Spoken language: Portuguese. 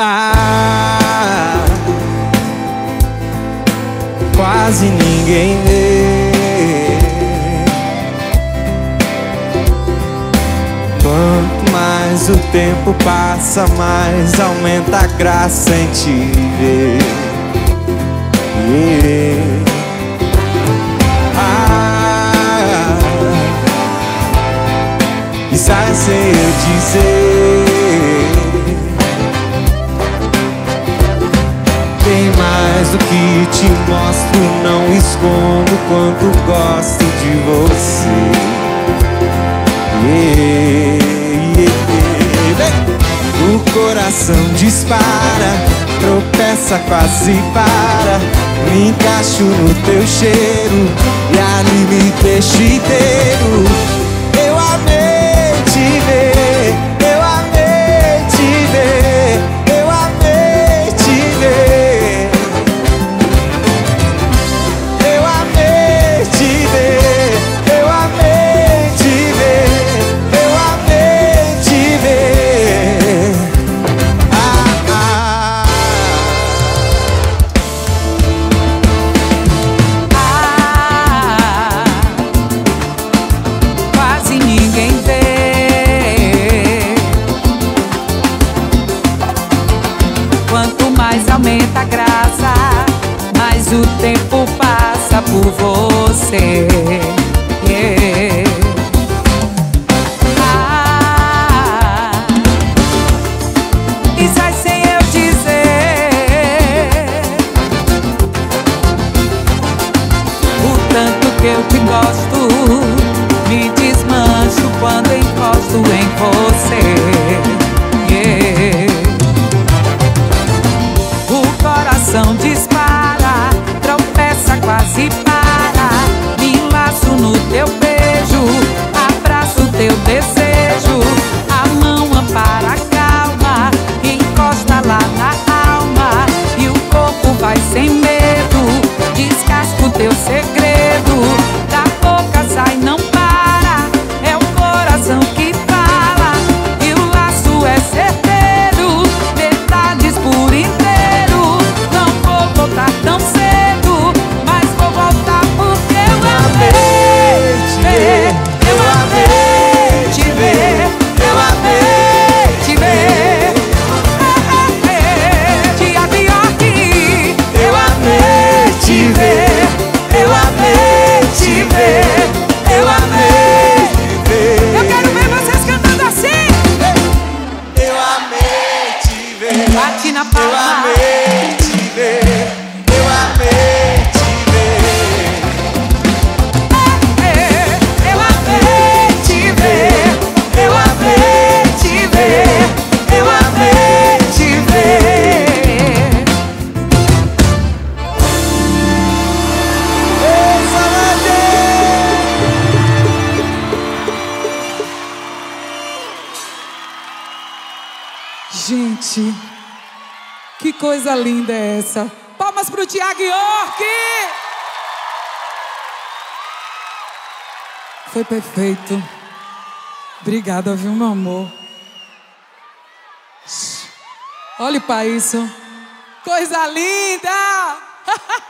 Ah, quase ninguém vê. Quanto mais o tempo passa, mais aumenta a graça em te ver. Yeah. Ah, e sai sem eu dizer. Mais do que te mostro, não escondo quanto gosto de você. Yeah, yeah. O coração dispara, tropeça, quase para. Me encaixo no teu cheiro e ali me deixo inteiro. Eu amei você. E sai sem eu dizer. O tanto que eu te gosto Bate na eu palma amei te ver, eu amei te ver. Eu amei te ver Eu amei te ver Eu amei te ver Ei, Salade! Gente, que coisa linda é essa? Palmas pro Tiago York! Foi perfeito. Obrigada, viu, meu amor? Olhe para isso Coisa linda